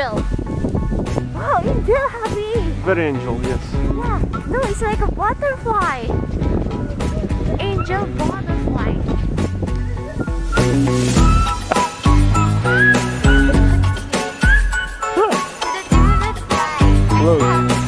angel. Wow, angel happy. Very angel, yes. Yeah, no, it's like a butterfly. Angel butterfly. Hello.